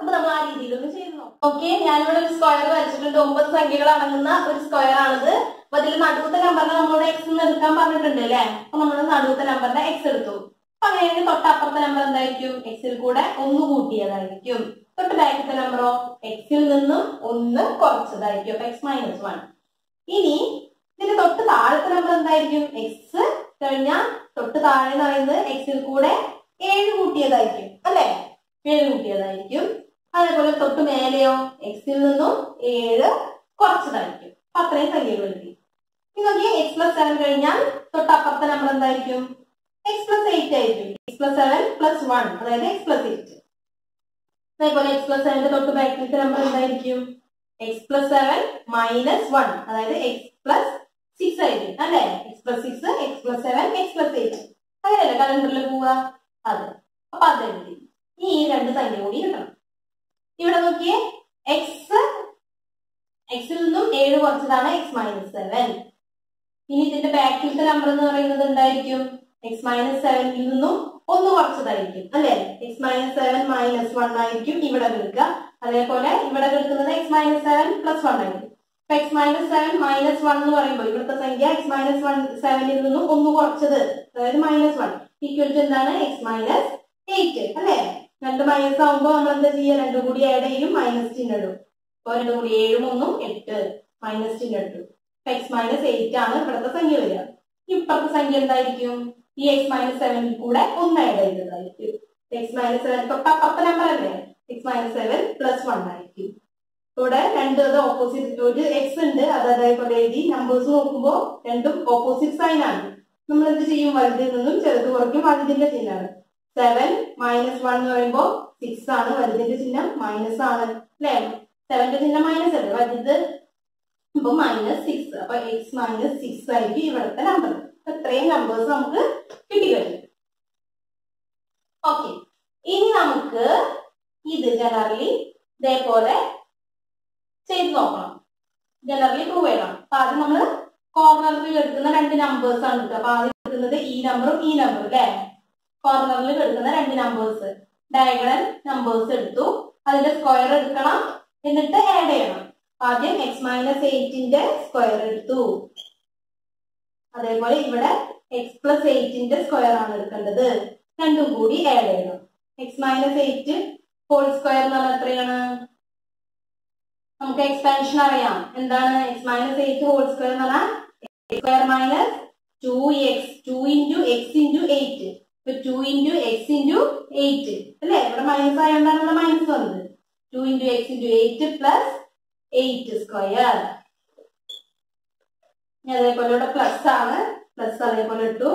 അപ്പൊ നമ്മൾ ആ രീതിയിലൊന്ന് നോക്കാം. ഓക്കെ ഞാനിവിടെ ഒരു സ്ക്വയർ വരച്ചിട്ടുണ്ട്. ഒമ്പത് സംഖ്യകൾ അടങ്ങുന്ന ഒരു സ്ക്വയർ ആണിത്. അപ്പൊ അതിൽ നടുവത്തെ നമ്പറിനെ നമ്മളോട് എക്സ് എന്ന് എടുക്കാൻ പറഞ്ഞിട്ടുണ്ട് അല്ലെ? അപ്പൊ നമ്മൾ നടുവത്തെ നമ്പറിനെ എക്സ് എടുത്തു. അപ്പൊ അങ്ങനെയാണെങ്കിൽ തൊട്ടപ്പുറത്തെ നമ്പർ എന്തായിരിക്കും? എക്സിൽ കൂടെ ഒന്ന് കൂട്ടിയതായിരിക്കും. തൊട്ട് ബാക്കിത്തെ നമ്പറോ എക്സിൽ നിന്നും ഒന്ന് കുറച്ചതായിരിക്കും എക്സ് മൈനസ് വൺ ഇനി ഇതിന്റെ തൊട്ട് താഴത്തെ നമ്പർ എന്തായിരിക്കും? എക്സ് കഴിഞ്ഞാൽ തൊട്ട് താഴെ എന്ന് പറയുന്നത് എക്സിൽ കൂടെ ഏഴ് കൂട്ടിയതായിരിക്കും അല്ലെ? ഏഴ് കൂട്ടിയതായിരിക്കും. അതേപോലെ തൊട്ട് മേലെയോ എക്സിൽ നിന്നും ഏഴ് കുറച്ചതായിരിക്കും. അപ്പൊ അത്രയും സംഖ്യകൾ കിട്ടി. ഇനി നോക്കിയാൽ എക്സ് പ്ലസ് സെവൻ കഴിഞ്ഞാൽ തൊട്ടപ്പുറത്തെ നമ്പർ എന്തായിരിക്കും? എക്സ് പ്ലസ് എയ്റ്റ് ആയിരിക്കും. X plus seven plus one അതായത് എക്സ് പ്ലസ് എയ്റ്റ് അതേപോലെ എക്സ് പ്ലസ് സെവന്റെ തൊട്ട് ബാക്കിലത്തെ നമ്പർ എന്തായിരിക്കും? X plus seven minus one അതായത് എക്സ് പ്ലസ് സിക്സ് ആയിരിക്കും അല്ലെ? X plus six x plus seven x plus eight അങ്ങനെയല്ലേ കലണ്ടറിൽ പോവുക? അത്. അപ്പൊ അത് എഴുതി ഈ രണ്ട് സംഖ്യ കൂടി കിട്ടണം. ഇവിടെ നോക്കിയേ എക്സ് എക്സിൽ നിന്നും ഏഴ് കുറച്ചതാണ് എക്സ് മൈനസ് സെവൻ ഇനി ഇതിന്റെ ബാക്കിലത്തെ നമ്പർ എന്ന് പറയുന്നത് എന്തായിരിക്കും? എക്സ് മൈനസ് സെവനിൽ നിന്നും ഒന്ന് കുറച്ചതായിരിക്കും അല്ലെ? X minus seven minus one ആയിരിക്കും ഇവിടെ എടുക്കുക അതേപോലെ ഇവിടെ എടുക്കുന്നത് x minus seven plus one ആയിരിക്കും. X minus seven minus one എന്ന് പറയുമ്പോൾ ഇവിടുത്തെ സംഖ്യ എക്സ് മൈനസ് വൺ സെവനിൽ നിന്നും ഒന്ന് കുറച്ചത് അതായത് മൈനസ് വൺ ഈക്വൽ ടു എന്താണ്? എക്സ് മൈനസ് എയ്റ്റ് അല്ലെ? രണ്ട് മൈനസ് ആവുമ്പോൾ നമ്മൾ എന്താ ചെയ്യുക? രണ്ടും കൂടി ആഡ് ചെയ്യും മൈനസ് ചിഹ്നം ഇടും. അപ്പൊ രണ്ടും കൂടി ഏഴും ഒന്നും എട്ട് മൈനസ് ചിഹ്നം ഇട്ടു. എക്സ് മൈനസ് എയ്റ്റ് ആണ് ഇവിടുത്തെ സംഖ്യ വരിക. ഇപ്പുറത്തെ സംഖ്യ എന്തായിരിക്കും? ഈ എക്സ് മൈനസ് സെവനിൽ കൂടെ ഒന്ന് ആഡ് ചെയ്തതായിരിക്കും. എക്സ് മൈനസ് സെവൻ പത്ത് നമ്പർ അല്ലേ x minus seven plus one ആയിരിക്കും. ഇവിടെ രണ്ടും ഓപ്പോസിറ്റ് ഒരു എക്സ് ഉണ്ട്. അത് അതേപോലെ എഴുതി നമ്പേഴ്സ് നോക്കുമ്പോൾ രണ്ടും ഓപ്പോസിറ്റ് സൈൻ ആണ്. നമ്മൾ എന്ത് ചെയ്യും? വലുതിൽ നിന്നും ചെറുത് കുറയ്ക്കും. വലുതിന്റെ ചിഹ്നമാണ്. സെവൻ മൈനസ് വൺ എന്ന് പറയുമ്പോൾ സിക്സ് ആണ്. വലുതിന്റെ ചിഹ്നം മൈനസ് ആണ്. അല്ലേ? സെവന്റെ ചിഹ്നം മൈനസ് അല്ലേ? വലുത് അപ്പൊ മൈനസ് സിക്സ് അപ്പൊ എക്സ് മൈനസ് സിക്സ് ആയിരിക്കും ഇവിടുത്തെ നമ്പർ ഇത്രയും നമ്പേഴ്സ് നമുക്ക് കിട്ടിക്കഴിഞ്ഞു ഓക്കെ ഇനി നമുക്ക് ഇത് ജനറലി ഇതേപോലെ ചെയ്ത് നോക്കണം. ജനറലി പ്രൂവ് ചെയ്യണം. അപ്പൊ ആദ്യം നമ്മൾ കോർണറിൽ എടുക്കുന്ന രണ്ട് നമ്പേഴ്സ് ആണ് കിട്ടുക അപ്പൊ ആദ്യം എടുക്കുന്നത് ഈ നമ്പറും ഈ നമ്പറും അല്ലെ? കോർണറിൽ എടുക്കുന്ന രണ്ട് നമ്പേഴ്സ് ഡയഗണൽ നമ്പേഴ്സ് എടുത്തു. അതിന്റെ സ്ക്വയർ എടുക്കണം. എന്നിട്ട് ആഡ് ചെയ്യണം. ആദ്യം എക്സ് മൈനസ് എയ്റ്റിന്റെ സ്ക്വയർ എടുത്തു. അതേപോലെ ഇവിടെ എക്സ് പ്ലസ് എയ്റ്റിന്റെ സ്ക്വയർ ആണ് എടുക്കേണ്ടത്. രണ്ടും കൂടി ആഡ് ചെയ്യണം. X minus eight whole square എന്ന് പറഞ്ഞാൽ എത്രയാണ്? നമുക്ക് എക്സ്പാൻഷൻ അറിയാം. എന്താണ്? X minus eight whole square എന്ന് പറഞ്ഞാൽ square minus two x two into x into eight ഇപ്പൊ two into x into eight അല്ലേ? ഇവിടെ മൈനസ് ആയതുകൊണ്ടാണ് ഇവിടെ മൈനസ് വന്നത്. Two into x into eight plus eight square അതേപോലെ ഇവിടെ പ്ലസ് ആണ്. പ്ലസ് അതേപോലെ ഇട്ടു.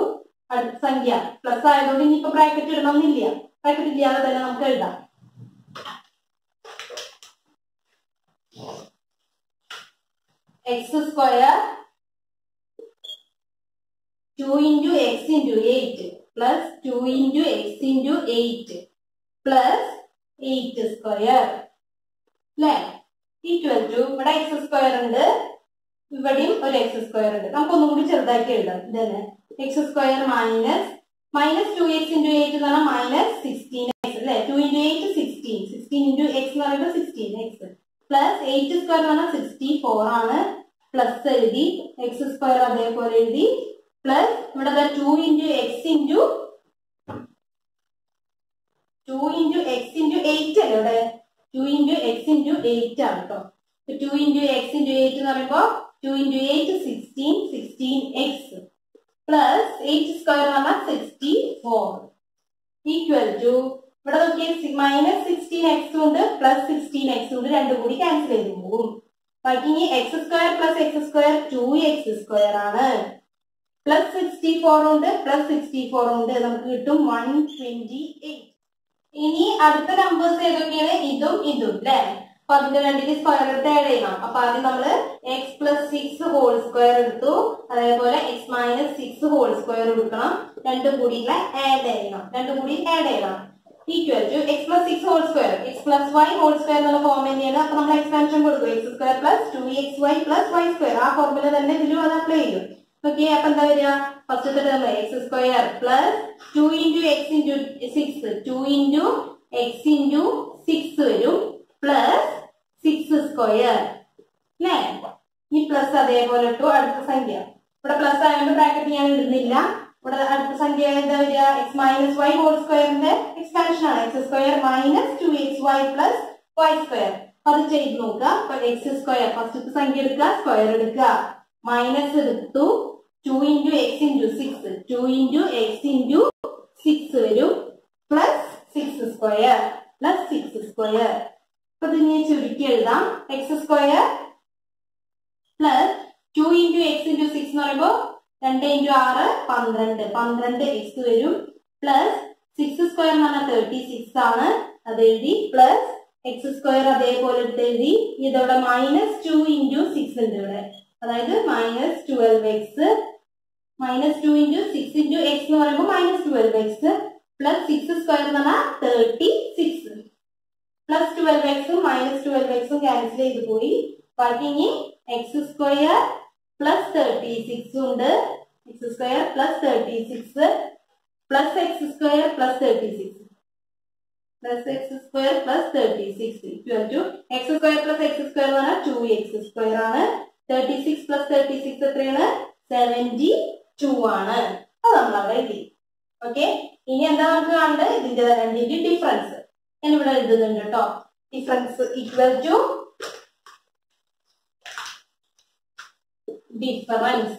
അടുത്ത സംഖ്യ. പ്ലസ് ആയതുകൊണ്ട് ഇനിയിപ്പോ ബ്രാക്കറ്റ് ഇടണമെന്നില്ല. ബ്രാക്കറ്റ് ഇല്ലാതെ തന്നെ നമുക്ക് എഴുതാം. X square two into x into eight plus two into x into eight plus eight square അല്ലേ ഈക്വൽ ടു ഇവിടെ എക്സ് സ്ക്വയർ ഉണ്ട്. ഇവിടെയും ഒരു എക്സ് സ്ക്വയർ ഉണ്ട്. നമുക്ക് ഒന്നുകൂടി ചെറുതാക്കി എഴുതാം. ഇതന്നെ x square minus minus two x into eight എന്ന് പറഞ്ഞാൽ മൈനസ് സിക്സ്റ്റീൻ എക്സ് അല്ലെ? Two into eight sixteen sixteen into x എന്ന് പറയുമ്പോൾ sixteen x plus eight square എന്ന് പറഞ്ഞാൽ സിക്സ്റ്റി ഫോർ ആണ്. പ്ലസ് എഴുതി എക്സ് സ്ക്വയർ അതേപോലെ എഴുതി പ്ലസ് ഇവിടെ two into x into two into x into eight അല്ലേ ഇവിടെ? Two into x into eight ആണ് കേട്ടോ two into x into eight എന്ന് പറയുമ്പോൾ two into eight sixteen sixteen x plus eight square എന്ന് പറഞ്ഞാൽ സിക്സ്റ്റി ഫോർ ഈക്വൽ ടു ഇവിടെ നോക്കിയാൽ മൈനസ് സിക്സ്റ്റീൻ എക്സ് ഉണ്ട് പ്ലസ് സിക്സ്റ്റീൻ എക്സ് ഉണ്ട് രണ്ടും കൂടി ക്യാൻസൽ ചെയ്ത് പോകും. ബാക്കി ഇനി x square plus x square two x square ആണ്. പ്ലസ് സിക്സ്റ്റി ഫോർ ഉണ്ട് പ്ലസ് സിക്സ്റ്റി ഫോർ ഉണ്ട് നമുക്ക് കിട്ടും വൺ ട്വന്റി എയ്റ്റ് ഇനി അടുത്ത നമ്പേഴ്സ് ഏതൊക്കെയാണ്? ഇതും ഇതും അല്ലെ അപ്പൊ അതിന്റെ രണ്ടിന് സ്ക്വയർ എടുത്ത് ആഡ് ചെയ്യണം അപ്പൊ ആദ്യം നമ്മൾ x plus six whole square എടുത്തു. അതേപോലെ x minus six whole square എടുക്കണം. രണ്ടും കൂടി ആഡ് ചെയ്യണം രണ്ടും കൂടി ആഡ് ചെയ്യണം equal to x plus six whole square x plus y whole square എന്നുള്ള ഫോം തന്നെയാണ്. അപ്പൊ നമ്മൾ എക്സ്പാൻഷൻ കൊടുക്കും x square plus two x y plus y square ആ ഫോർമുല തന്നെ ഇതിലും അത് അപ്ലൈ ചെയ്യും. ഓക്കെ അപ്പൊ എന്താ വരിക? ഫസ്റ്റത്തെ term x square plus two into x into six two into x into six വരും. പ്ലസ് സിക്സ് സ്ക്വയർ അല്ലേ ഈ പ്ലസ് അതേപോലെ ഇട്ടു അടുത്ത സംഖ്യ. ഇവിടെ പ്ലസ് ആയതുകൊണ്ട് ബ്രാക്കറ്റ് ഞാൻ ഇടുന്നില്ല. ഇവിടെ അടുത്ത സംഖ്യ എന്താ വരിക? എക്സ് മൈനസ് വൈ ഹോൾ സ്ക്വയറിന്റെ എക്സ്പാൻഷൻ ആണ്. X square minus two x y plus y square അത് ചെയ്ത് നോക്കുക. എക്സ് സ്ക്വയർ ഫസ്റ്റ് സംഖ്യ എടുക്കുക സ്ക്വയർ എടുക്കുക. മൈനസ് എടുത്തു. Two into x into six two into x into six വരും. Plus six square plus six square അപ്പൊ ഇത് ഞാൻ ചുരുക്കി എഴുതാം. X square plus two into x into six എന്ന് പറയുമ്പോൾ രണ്ട് ഇന്റു ആറ് പന്ത്രണ്ട്. പന്ത്രണ്ട് എക്സ് വരും. പ്ലസ് സിക്സ് സ്ക്വയർ എന്ന് പറഞ്ഞാൽ തേർട്ടി സിക്സ് ആണ്. അത് എഴുതി. പ്ലസ് എക്സ് സ്ക്വയർ അതേപോലെ എടുത്ത് എഴുതി. ഇതോടെ മൈനസ് ടു ഇന്റു സിക്സ് ഉണ്ട് ഇവിടെ. അതായത് minus twelve x minus two into six into x എന്ന് പറയുമ്പോൾ minus twelve x plus six square എന്ന് പറഞ്ഞാൽ തേർട്ടി സിക്സ് പ്ലസ് ട്വൽവ് എക്സും മൈനസ് ട്വൽവ് എക്സും ക്യാൻസൽ ചെയ്ത് പോയി. ബാക്കി ഇനി x square plus thirty six ഉണ്ട്. X square plus thirty six plus x square plus thirty six plus x square plus thirty six equal to x square plus x square എന്ന് പറഞ്ഞാൽ two X square ആണ്. Thirty six plus thirty six എത്രയാണ്? Seventy two ആണ്. അത് നമ്മൾ അവിടെ എഴുതി. Okay ഇനി എന്താ നമുക്ക് കാണേണ്ടത് ഇതിന്റെ രണ്ടിന്റെ ഡിഫറൻസ് ഞാൻ ഇവിടെ എഴുതുന്നുണ്ട് കേട്ടോ. Difference equal to difference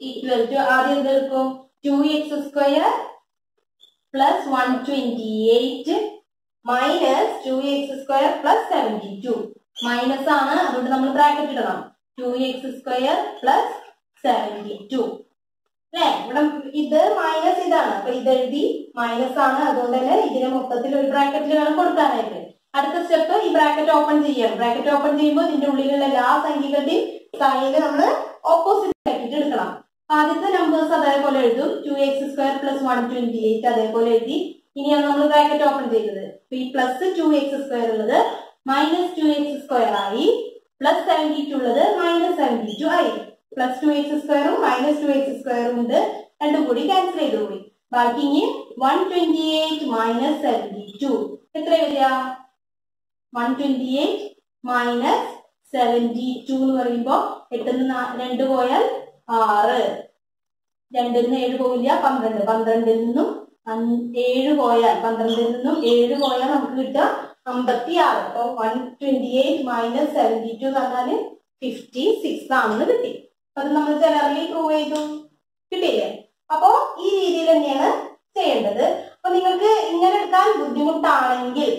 equal to ആദ്യം എന്തെടുക്കും two x square plus one twenty eight minus two x square plus seventy two minus ആണ് അതുകൊണ്ട് നമ്മൾ ബ്രാക്കറ്റ് ഇടണം. Two x square plus seventy two അല്ലെ? ഇവിടെ ഇത് മൈനസ് ഇതാണ്. അപ്പൊ ഇത് എഴുതി മൈനസ് ആണ്. അതുകൊണ്ട് തന്നെ ഇതിനെ മൊത്തത്തിൽ ഒരു ബ്രാക്കറ്റിൽ വേണം കൊടുക്കാനായിട്ട്. അടുത്ത സ്റ്റെപ്പ് ഈ ബ്രാക്കറ്റ് ഓപ്പൺ ചെയ്യണം. ബ്രാക്കറ്റ് ഓപ്പൺ ചെയ്യുമ്പോൾ ഇതിന്റെ ഉള്ളിലുള്ള എല്ലാ സംഖ്യകളുടെയും സൈഡ് നമ്മൾ ഓപ്പോസിറ്റ് ആക്കിയിട്ട് എടുക്കണം. ആദ്യത്തെ നമ്പേഴ്സ് അതേപോലെ എഴുതും. Two x square plus one twenty eight അതേപോലെ എഴുതി. ഇനിയാണ് നമ്മൾ ബ്രാക്കറ്റ് ഓപ്പൺ ചെയ്തത് അപ്പൊ ഈ പ്ലസ് ടു എക്സ് സ്ക്വയർ ഉള്ളത് മൈനസ് ടു എക്സ് സ്ക്വയർ ആയി. പ്ലസ് സെവന്റി ടു ഉള്ളത് മൈനസ് സെവന്റി ടു ആയി. പ്ലസ് ടു എക്സ് സ്ക്വയറും മൈനസ് ടു എക്സ് സ്ക്വയറും ഉണ്ട് രണ്ടും കൂടി ക്യാൻസൽ ചെയ്ത് പോയി ബാക്കി ഇനി one twenty eight minus seventy two എത്ര വരിക? One twenty eight minus seventy two എന്ന് പറയുമ്പോ എട്ടിന്ന് രണ്ട് പോയാൽ ആറ്. രണ്ടിൽ നിന്ന് ഏഴ് പോവില്ല പന്ത്രണ്ട്. പന്ത്രണ്ടിൽ നിന്നും ഏഴ് പോയാൽ പന്ത്രണ്ടിൽ നിന്നും ഏഴ് പോയാൽ നമുക്ക് കിട്ടുക അമ്പത്തി ആറ് അപ്പൊ one twenty eight minus seventy two എന്ന് പറഞ്ഞാൽ ഫിഫ്റ്റി സിക്സ് ആണെന്ന് കിട്ടി. അത് നമ്മൾ ജനറലി പ്രൂവ് ചെയ്തു. കിട്ടിയില്ലേ? അപ്പോ ഈ രീതിയിൽ തന്നെയാണ് ചെയ്യേണ്ടത്. അപ്പൊ നിങ്ങൾക്ക് ഇങ്ങനെ എടുക്കാൻ ബുദ്ധിമുട്ടാണെങ്കിൽ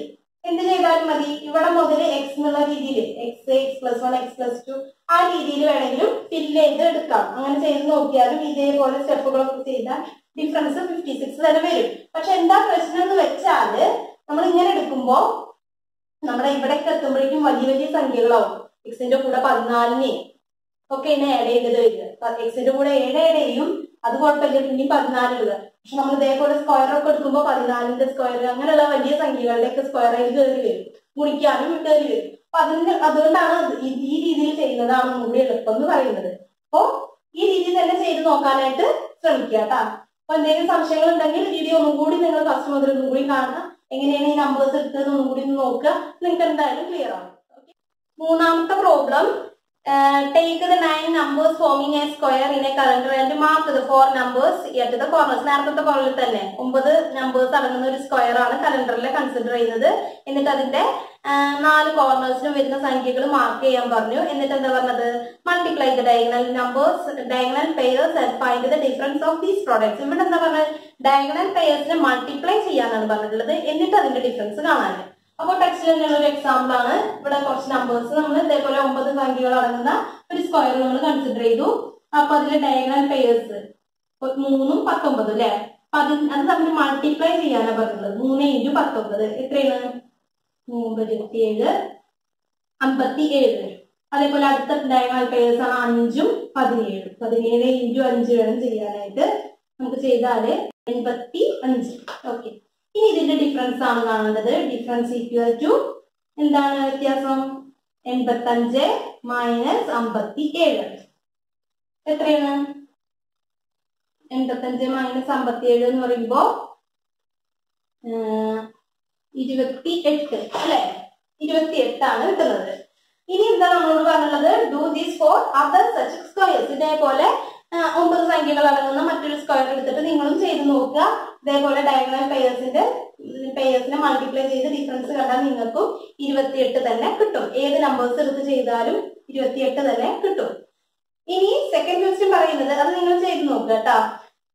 എന്ത് ചെയ്താലും മതി. ഇവിടെ മുതൽ എക്സ് എന്നുള്ള രീതിയിൽ x x plus one x plus two ആ രീതിയിൽ വേണമെങ്കിലും ഫില്ല് ചെയ്ത് എടുക്കാം. അങ്ങനെ ചെയ്ത് നോക്കിയാലും ഇതേപോലെ സ്റ്റെപ്പുകളൊക്കെ ചെയ്താൽ ഡിഫറൻസ് ഫിഫ്റ്റി സിക്സ് തന്നെ വരും. പക്ഷെ എന്താ പ്രശ്നം എന്ന് വെച്ചാൽ നമ്മൾ ഇങ്ങനെ എടുക്കുമ്പോൾ നമ്മുടെ ഇവിടേക്ക് എത്തുമ്പോഴേക്കും വലിയ വലിയ സംഖ്യകളാവും. എക്സിന്റെ കൂടെ പതിനാലിനെ ഒക്കെ ഇനി ആഡ് ചെയ്തത് വരിക. എക്സിന്റെ കൂടെ ഏഴ് ആഡ് ചെയ്യും? അത് കുഴപ്പമില്ല. പിന്നെ പതിനാലുള്ളത് പക്ഷെ നമ്മൾ ഇതേപോലെ സ്ക്വയർ ഒക്കെ എടുക്കുമ്പോൾ പതിനാലിന്റെ സ്ക്വയർ അങ്ങനെയുള്ള വലിയ സംഖ്യകളിലേക്ക് സ്ക്വയർ ആയി കയറി വരും. ഗുണിക്കാനും കയറി വരും. അപ്പൊ അതിന് അതുകൊണ്ടാണ് ഈ രീതിയിൽ ചെയ്യുന്നതാണ് ഒന്നുകൂടി എളുപ്പം എന്ന് പറയുന്നത്. അപ്പോ ഈ രീതി തന്നെ ചെയ്ത് നോക്കാനായിട്ട് ശ്രമിക്കുക കേട്ടാ. അപ്പൊ എന്തെങ്കിലും സംശയങ്ങൾ ഉണ്ടെങ്കിൽ വീഡിയോ ഒന്നും കൂടി നിങ്ങൾ ഫസ്റ്റ് മുതൽ ഒന്നും കൂടി കാണുക. എങ്ങനെയാണ് ഈ നമ്പേഴ്സ് എടുത്തത് ഒന്നും കൂടി നോക്കുക. നിങ്ങൾക്ക് എന്തായാലും ക്ലിയർ ആവും. മൂന്നാമത്തെ problem take the nine numbers forming a square in a calendar and mark the four numbers at the corners നേരത്തെ കോർണറിൽ തന്നെ. ഒമ്പത് നമ്പേഴ്സ് അടങ്ങുന്ന ഒരു സ്ക്വയർ ആണ് കലണ്ടറിൽ കൺസിഡർ ചെയ്യുന്നത്. എന്നിട്ട് അതിന്റെ ആ, നാല് കോർണേഴ്സിനും വരുന്ന സംഖ്യകൾ മാർക്ക് ചെയ്യാൻ പറഞ്ഞു. എന്നിട്ട് എന്താ പറഞ്ഞത്? Multiply the diagonal numbers diagonal pairs and find the difference of these products ഇവിടെ എന്താ പറഞ്ഞത്? ഡയഗണൽ പെയർസിനെ മൾട്ടിപ്ലൈ ചെയ്യാനാണ് പറഞ്ഞിട്ടുള്ളത്. എന്നിട്ട് അതിന്റെ ഡിഫറൻസ് കാണാൻ. അപ്പോൾ ടെക്സ്റ്റിൽ തന്നെയുള്ള ഒരു എക്സാമ്പിൾ ആണ്. ഇവിടെ കുറച്ച് നമ്പേഴ്സ് നമ്മൾ ഇതേപോലെ ഒമ്പത് സംഖ്യകൾ അടങ്ങുന്ന ഒരു സ്ക്വയർ നമ്മൾ കൺസിഡർ ചെയ്തു. അപ്പൊ അതിലെ ഡയഗണൽ പെയേഴ്സ് മൂന്നും പത്തൊമ്പത് അല്ലെ? അപ്പൊ അത് അത് തമ്മിൽ മൾട്ടിപ്ലൈ ചെയ്യാനാണ് പറഞ്ഞത്. മൂന്ന് ഇഞ്ചു പത്തൊമ്പത്. എത്രയാണ്? മുപ്പത്തിയേഴ് അമ്പത്തി ഏഴ് അതേപോലെ അടുത്ത ഡയഗണൽ പെയേഴ്സ് ആണ് അഞ്ചും പതിനേഴും. പതിനേഴ് ഇഞ്ചു അഞ്ച് വേണം ചെയ്യാനായിട്ട്. നമുക്ക് ചെയ്താൽ എൺപത്തി അഞ്ച് ഓക്കെ ഇനി ഇതിന്റെ ഡിഫറൻസ് ആണ് കാണേണ്ടത്. ഡിഫറൻസ് ഈക്വൽ ടു എന്താണ് വ്യത്യാസം? എൺപത്തി അഞ്ച് മൈനസ് അമ്പത്തി ഏഴ് എത്രയാണ്? എൺപത്തി അഞ്ച് മൈനസ് അമ്പത്തി ഏഴ് എന്ന് പറയുമ്പോ ഇരുപത്തി എട്ട് അല്ലെ? ഇരുപത്തി എട്ടാണ് കിട്ടുന്നത്. ഇനി എന്താ നമ്മളോട് പറഞ്ഞുള്ളത്? Do these four other such squares ഇതേപോലെ ഒമ്പത് സംഖ്യകൾ അടങ്ങുന്ന മറ്റൊരു സ്ക്വയർ എടുത്തിട്ട് നിങ്ങളും ചെയ്ത് നോക്കുക. ഇതേപോലെ ഡയഗണൽ പെയേഴ്സിന്റെ പെയേഴ്സിനെ മൾട്ടിപ്ലൈ ചെയ്ത് ഡിഫറൻസ് കണ്ടാൽ നിങ്ങൾക്കും ഇരുപത്തിയെട്ട് തന്നെ കിട്ടും. ഏത് നമ്പേഴ്സ് എടുത്ത് ചെയ്താലും ഇരുപത്തിയെട്ട് തന്നെ കിട്ടും. ഇനി സെക്കൻഡ് ക്വസ്റ്റ്യൻ പറയുന്നത് അത് നിങ്ങൾ ചെയ്ത് നോക്കുക കേട്ടോ.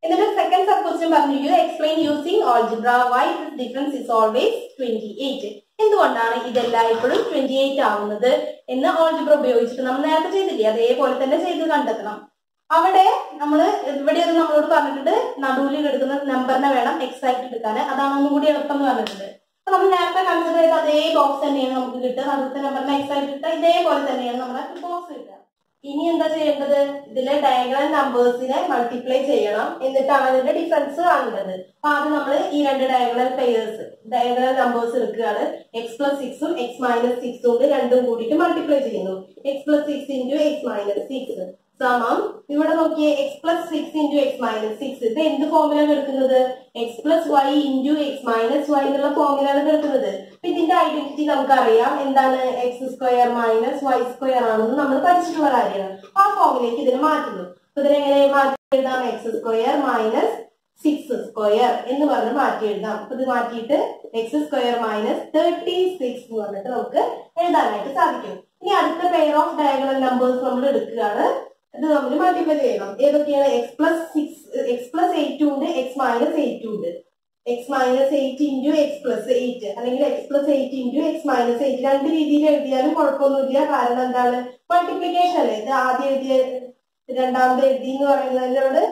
എന്നിട്ട് സെക്കൻഡ് സബ് ക്വസ്റ്റ്യൻ പറഞ്ഞു you explain using algebra why difference is always twenty eight എന്തുകൊണ്ടാണ് ഇതെല്ലായ്പ്പോഴും ട്വന്റി എയ്റ്റ് ആവുന്നത് എന്ന് ഓൾജിബ്ര ഉപയോഗിച്ചിട്ട് നമ്മൾ നേരത്തെ ചെയ്തില്ലേ? അതേപോലെ തന്നെ ചെയ്ത് കണ്ടെത്തണം. അവിടെ നമ്മൾ ഇവിടെ ഒന്ന് നമ്മളോട് പറഞ്ഞിട്ടുണ്ട് നടുവിൽ എടുക്കുന്ന നമ്പറിനെ വേണം എക്സ് ആയിട്ട് എടുക്കാൻ അതാണ് ഒന്നും കൂടി എളുപ്പം എന്ന് പറഞ്ഞിട്ടുണ്ട്. അപ്പൊ നമ്മൾ നേരത്തെ കൺസിഡർ ചെയ്ത അതേ ബോക്സ് തന്നെയാണ് നമുക്ക് കിട്ടുക. നടുത്തെ നമ്പറിനെ എക്സ് ആയിട്ട് കിട്ടുക. ഇതേപോലെ തന്നെയാണ് നമ്മുടെ ബോക്സ് കിട്ടുക. ഇനി എന്താ ചെയ്യേണ്ടത്? ഇതിലെ ഡയഗ്രാം നമ്പേഴ്സിനെ മൾട്ടിപ്ലൈ ചെയ്യണം. എന്നിട്ടാണ് അതിന്റെ ഡിഫറൻസ് കാണേണ്ടത്. അപ്പൊ ആദ്യം നമ്മൾ ഈ രണ്ട് ഡയഗ്രാം പെയേഴ്സ് ഡയഗ്രാം നമ്പേഴ്സ് എടുക്കുകയാണ്. എക്സ് പ്ലസ് സിക്സും എക്സ് മൈനസ് സിക്സും കൊണ്ട് രണ്ടും കൂടിയിട്ട് മൾട്ടിപ്ലൈ ചെയ്യുന്നു. X plus six into x minus six സമം. ഇവിടെ നോക്കിയേ x plus six into x minus six ഇത് എന്ത് ഫോമിലാണ് എടുക്കുന്നത്? X plus y into x minus y എന്നുള്ള ഫോമിലാണ് എടുക്കുന്നത്. അപ്പൊ ഇതിന്റെ ഐഡന്റിറ്റി നമുക്കറിയാം. എന്താണ്? X square minus y square ആണെന്ന് നമ്മൾ പഠിച്ചിട്ടുള്ള കാര്യമാണ്. ആ ഫോമിലേക്ക് ഇതിനെ മാറ്റുന്നു. അപ്പൊ ഇതിനെങ്ങനെ മാറ്റി എഴുതാം x square minus six square എന്ന് പറഞ്ഞ് മാറ്റി എഴുതാം അപ്പൊ ഇത് മാറ്റിയിട്ട് x square minus thirty six എന്ന് പറഞ്ഞിട്ട് നമുക്ക് എഴുതാനായിട്ട് സാധിക്കും. ഇനി അടുത്ത പെയർ ഓഫ് ഡയഗണൽ നമ്പേഴ്സ് നമ്മൾ എടുക്കുകയാണ്. ഇത് നമ്മൾ മൾട്ടിപ്ലൈ ചെയ്യണം. ഏതൊക്കെയാണ്? X plus six x plus eight ഉണ്ട് എക്സ് മൈനസ് എയ്റ്റ് ഉണ്ട്. X minus eight into x plus eight അല്ലെങ്കിൽ x plus eight into x minus eight രണ്ട് രീതിയിൽ എഴുതിയാലും കുഴപ്പമൊന്നുമില്ല. കാരണം എന്താണ്? മൾട്ടിപ്ലിക്കേഷൻ അല്ലേ? ഇത് ആദ്യം എഴുതിയ രണ്ടാമത് എഴുതി എന്ന് പറയുന്നതിനോട്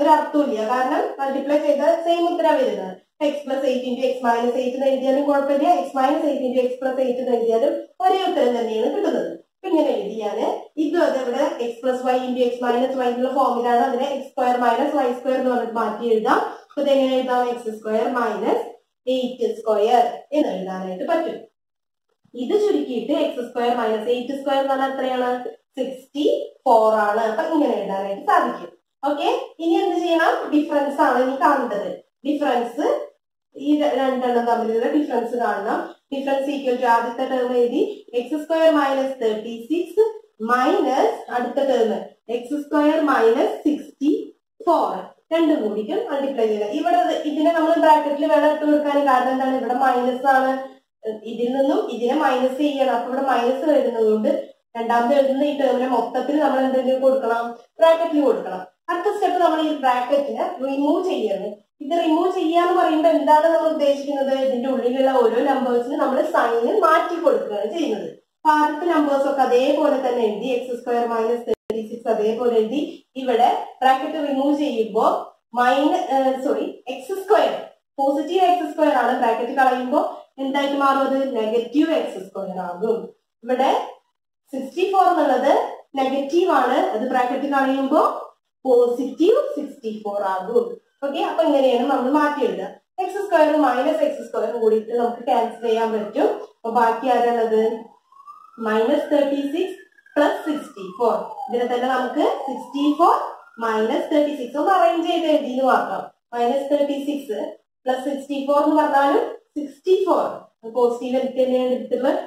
ഒരു അർത്ഥമില്ല കാരണം മൾട്ടിപ്ലൈ ചെയ്ത സെയിം ഉത്തരം വരുന്നത്. X plus eight into x minus eight എന്ന് എഴുതിയാലും കുഴപ്പമില്ല. X minus eight into x plus eight എന്ന് എഴുതിയാലും ഒരേ ഉത്തരം തന്നെയാണ് കിട്ടുന്നത്. ഇങ്ങനെ എഴുതിയാണ്. ഇതും അത് ഇവിടെ x plus y into x minus y എന്നുള്ള ഫോമിലാണ് അതിനെ x square minus y square എന്ന് പറഞ്ഞിട്ട് മാറ്റി എഴുതാം. അപ്പൊ ഇത് എങ്ങനെ എഴുതാം? X square minus eight square എന്ന് എഴുതാനായിട്ട് പറ്റും. ഇത് ചുരുക്കിയിട്ട് x square minus eight square എന്ന് പറഞ്ഞാൽ എത്രയാണ്? സിക്സ്റ്റി ഫോർ ആണ്. അപ്പൊ ഇങ്ങനെ എഴുതാനായിട്ട് സാധിക്കും. ഓക്കെ ഇനി എന്ത് ചെയ്യണം? ഡിഫറൻസ് ആണ് ഇനി കാണേണ്ടത്. ഡിഫറൻസ് ഈ രണ്ടെണ്ണം തമ്മിലുള്ള ഡിഫറൻസ് കാണണം. ഡിഫറൻസ് ഈക്വൽ ടു ആദ്യത്തെ ടേം എഴുതി x square minus thirty six minus അടുത്ത term x square minus sixty four രണ്ടും കൂടിക്കും മൾട്ടിപ്ലൈ ചെയ്യുക. ഇവിടെ ഇതിനെ നമ്മൾ ബ്രാക്കറ്റിൽ വേണം ഇട്ട് കൊടുക്കാൻ കാരണം എന്താണ്? ഇവിടെ മൈനസ് ആണ്. ഇതിൽ നിന്നും ഇതിനെ മൈനസ് ചെയ്യണം. അപ്പൊ ഇവിടെ മൈനസ് വരുന്നത് കൊണ്ട് രണ്ടാമത് എഴുതുന്ന ഈ ടേമിനെ മൊത്തത്തിൽ നമ്മൾ എന്തെങ്കിലും കൊടുക്കണം? ബ്രാക്കറ്റിൽ കൊടുക്കണം. അടുത്ത സ്റ്റെപ്പ് നമ്മൾ ഈ ബ്രാക്കറ്റിനെ റിമൂവ് ചെയ്യണം ഇത് റിമൂവ് ചെയ്യാന്ന് പറയുമ്പോൾ എന്താണ് നമ്മൾ ഉദ്ദേശിക്കുന്നത്? ഇതിന്റെ ഉള്ളിലുള്ള ഓരോ നമ്പേഴ്സിന് നമ്മൾ സൈന് മാറ്റി കൊടുക്കുകയാണ് ചെയ്യുന്നത്. അപ്പൊ ആദ്യത്തെ നമ്പേഴ്സ് ഒക്കെ അതേപോലെ തന്നെ എഴുതി x square minus thirty six അതേപോലെ എഴുതി ഇവിടെ ബ്രാക്കറ്റ് റിമൂവ് ചെയ്യുമ്പോൾ minus sorry x square positive x square ആണ് ബ്രാക്കറ്റ് കളയുമ്പോൾ എന്തായിട്ട് മാറും അത്? നെഗറ്റീവ് എക്സ് സ്ക്വയർ ആകും. ഇവിടെ സിക്സ്റ്റി ഫോർ എന്നുള്ളത് നെഗറ്റീവ് ആണ്. അത് ബ്രാക്കറ്റ് കളയുമ്പോൾ പോസിറ്റീവ് സിക്സ്റ്റി ഫോർ ആകും. ഓക്കെ അപ്പൊ ഇങ്ങനെയാണ് നമ്മൾ മാറ്റി എഴുതുക എക്സ് സ്ക്വയറും മൈനസ് എക്സ് സ്ക്വയറും കൂടിയിട്ട് നമുക്ക് ക്യാൻസൽ ചെയ്യാൻ പറ്റും. അപ്പൊ ബാക്കി ആരാണത് minus thirty six plus sixty four ഇതിനെ തന്നെ നമുക്ക് sixty four minus thirty six ഒന്ന് അറേഞ്ച് ചെയ്ത് എഴുതിയത് മാത്രം. Minus thirty six plus sixty four എന്ന് പറഞ്ഞാലും സിക്സ്റ്റി ഫോർ പോസിറ്റീവ് എടുത്ത് തന്നെയാണ് എടുത്തുള്ളത്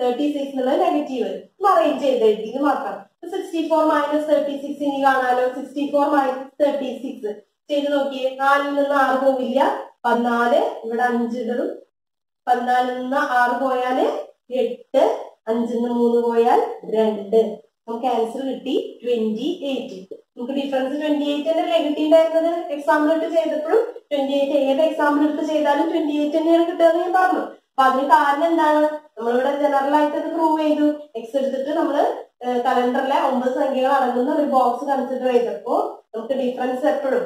തേർട്ടി സിക്സ് എന്നുള്ളത് നെഗറ്റീവ് ഒന്ന് അറേഞ്ച് ചെയ്ത് എഴുതിയത് മാത്രം. Sixty four minus thirty six ഇനി കാണാലോ? Sixty four minus thirty six ചെയ്ത് നോക്കിയേ. നാലിൽ നിന്ന് ആറ് പോവില്ല. പതിനാല് ഇവിടെ അഞ്ചിടും പതിനാലിൽ നിന്ന് ആറ് പോയാൽ എട്ട് അഞ്ചിൽ നിന്ന് മൂന്ന് പോയാൽ രണ്ട്. നമുക്ക് ആൻസർ കിട്ടി. ട്വന്റി എയ്റ്റ് നമുക്ക് ഡിഫറൻസ് ട്വന്റി എയ്റ്റ് തന്നെയല്ലേ കിട്ടിയിട്ടുണ്ടായിരുന്നത്? എക്സാമ്പിൾ എടുത്ത് ചെയ്തപ്പോഴും ട്വന്റി എയ്റ്റ് ഏത് എക്സാമ്പിൾ എടുത്ത് ചെയ്താലും ട്വന്റി എയ്റ്റ് തന്നെയാണ് കിട്ടുന്നത് ഞാൻ പറഞ്ഞു. അപ്പൊ അതിന് കാരണം എന്താണ്? നമ്മളിവിടെ ജനറൽ ആയിട്ട് അത് പ്രൂവ് ചെയ്തു. എക്സ് എടുത്തിട്ട് നമ്മൾ കലണ്ടറിലെ ഒമ്പത് സംഖ്യകൾ അടങ്ങുന്ന ഒരു ബോക്സ് കൺസിഡർ ചെയ്തപ്പോ നമുക്ക് ഡിഫറൻസ് എപ്പോഴും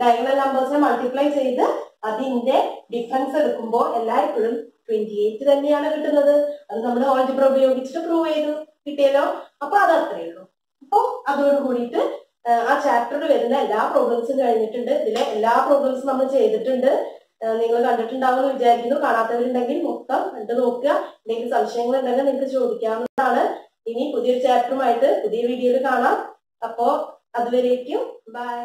ഡയഗണൽ നമ്പേഴ്സിനെ മൾട്ടിപ്ലൈ ചെയ്ത് അതിന്റെ ഡിഫറൻസ് എടുക്കുമ്പോൾ എല്ലായ്പ്പോഴും ട്വന്റി എയ്റ്റ് തന്നെയാണ് കിട്ടുന്നത്. അത് നമ്മൾ ഓൾജിബ്ര ഉപയോഗിച്ചിട്ട് പ്രൂവ് ചെയ്തു. കിട്ടിയല്ലോ? അപ്പൊ അത് അത്രയേ ഉള്ളൂ. അപ്പൊ അതോട് കൂടിയിട്ട് ആ ചാപ്റ്ററിൽ വരുന്ന എല്ലാ പ്രോബ്ലംസും കഴിഞ്ഞിട്ടുണ്ട്. ഇതിലെ എല്ലാ പ്രോബ്ലംസും നമ്മൾ ചെയ്തിട്ടുണ്ട്. നിങ്ങൾ കണ്ടിട്ടുണ്ടാവുമെന്ന് വിചാരിക്കുന്നു. കാണാത്തവരുണ്ടെങ്കിൽ മൊത്തം കണ്ടു നോക്കുക. എന്തെങ്കിലും സംശയങ്ങൾ ഉണ്ടെങ്കിൽ നിങ്ങൾക്ക് ചോദിക്കാവുന്നതാണ്. ഇനി പുതിയൊരു ചാപ്റ്ററുമായിട്ട് പുതിയ വീഡിയോയിൽ കാണാം. അപ്പോ അതുവരേക്കും. ബൈ